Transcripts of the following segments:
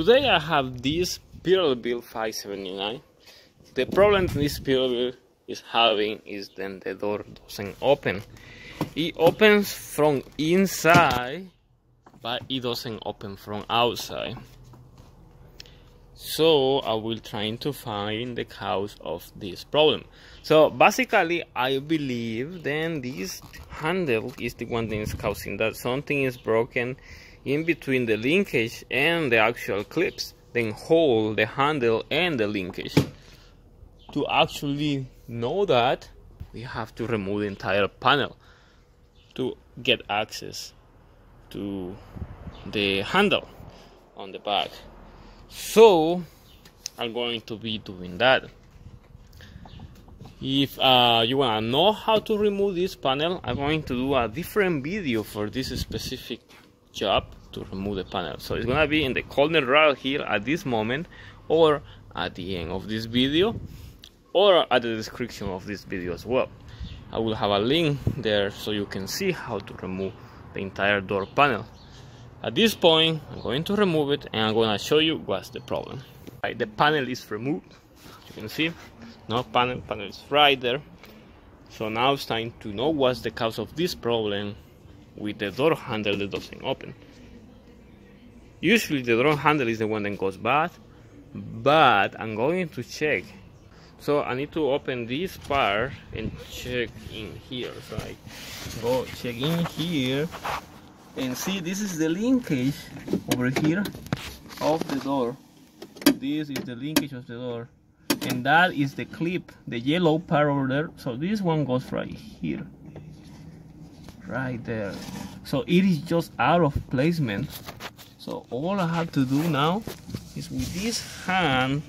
Today I have this Peterbilt 579. The problem this Peterbilt is having is then the door doesn't open. It opens from inside, but it doesn't open from outside. So I will try to find the cause of this problem. So basically, I believe then this handle is the one that is causing that something is broken in between the linkage and the actual clips then hold the handle and the linkage. To actually know that we have to remove the entire panel to get access to the handle on the back. So I'm going to be doing that. If uh, you want to know how to remove this panel I'm going to do a different video for this specific job to remove the panel. So it's gonna be in the corner right here at this moment or at the end of this video or at the description of this video as well. I will have a link there so you can see how to remove the entire door panel. At this point I'm going to remove it and I'm going to show you what's the problem. Right, the panel is removed. You can see no panel panel is right there. So now it's time to know what's the cause of this problem with the door handle that doesn't open. Usually the door handle is the one that goes bad, but I'm going to check. So I need to open this part and check in here. So I go check in here and see this is the linkage over here of the door. This is the linkage of the door. And that is the clip, the yellow part over there. So this one goes right here right there. So it is just out of placement. So all I have to do now is with this hand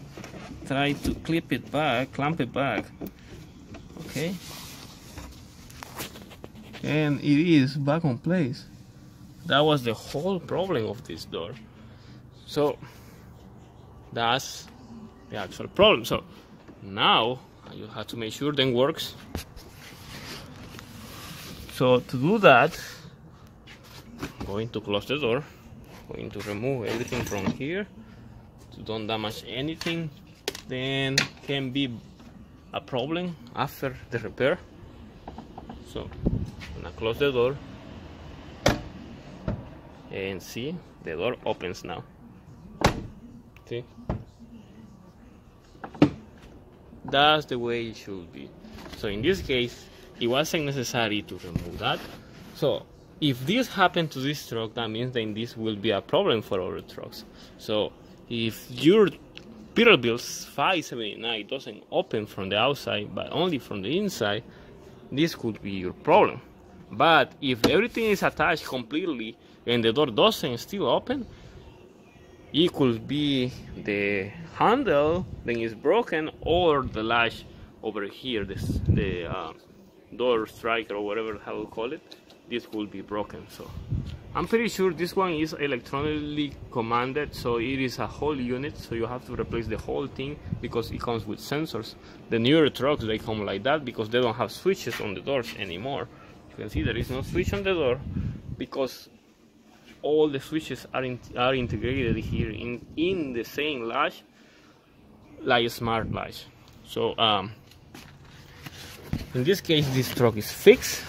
try to clip it back clamp it back. Okay. And it is back on place. That was the whole problem of this door. So that's the actual problem. So now you have to make sure then works so to do that I'm going to close the door I'm going to remove everything from here. To don't damage anything then can be a problem after the repair. So I'm gonna close the door and see the door opens now. See? That's the way it should be. So in this case it wasn't necessary to remove that. So if this happened to this truck, that means then this will be a problem for other trucks. So if your Peterbilt 579 doesn't open from the outside but only from the inside, this could be your problem. But if everything is attached completely and the door doesn't still open, it could be the handle then is broken or the latch over here, this the uh, door striker or whatever how you call it this will be broken so. I'm pretty sure this one is electronically commanded so it is a whole unit so you have to replace the whole thing because it comes with sensors. The newer trucks they come like that because they don't have switches on the doors anymore. You can see there is no switch on the door because all the switches are, in, are integrated here in in the same latch like a smart latch so um, in this case this truck is fixed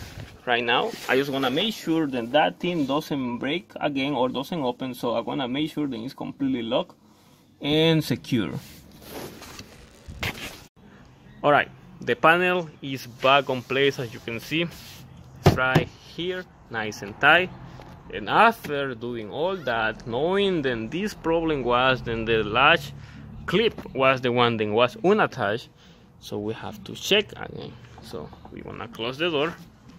right now. I just want to make sure that that thing doesn't break again or doesn't open so I want to make sure that it's completely locked and secure. Alright the panel is back on place as you can see. It's right here nice and tight. And after doing all that knowing that this problem was then the latch clip was the one that was unattached so we have to check again. So we want to close the door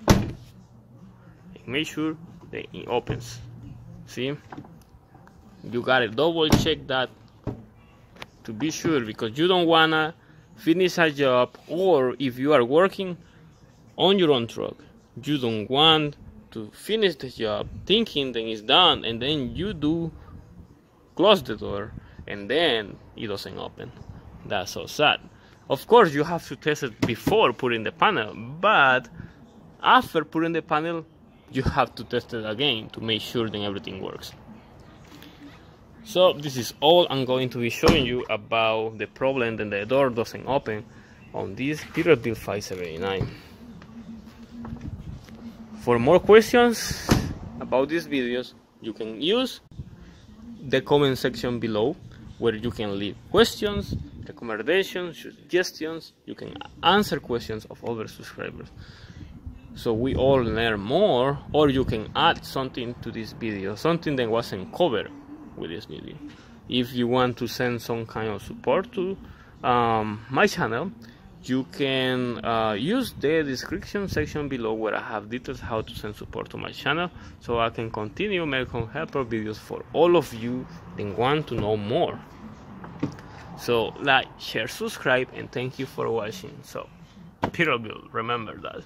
and make sure that it opens. See? You gotta double check that to be sure because you don't wanna finish a job or if you are working on your own truck you don't want to finish the job thinking that it's done and then you do close the door and then it doesn't open. That's so sad of course, you have to test it before putting the panel, but after putting the panel, you have to test it again to make sure that everything works. so this is all I'm going to be showing you about the problem that the door doesn't open on this Peterbilt 579 for more questions about these videos you can use the comment section below where you can leave questions recommendations suggestions. You can answer questions of other subscribers. So we all learn more or you can add something to this video something that wasn't covered with this video. If you want to send some kind of support to um, my channel you can uh, use the description section below where I have details how to send support to my channel so I can continue making helper videos for all of you that want to know more so like share subscribe and thank you for watching. So Peterbilt remember that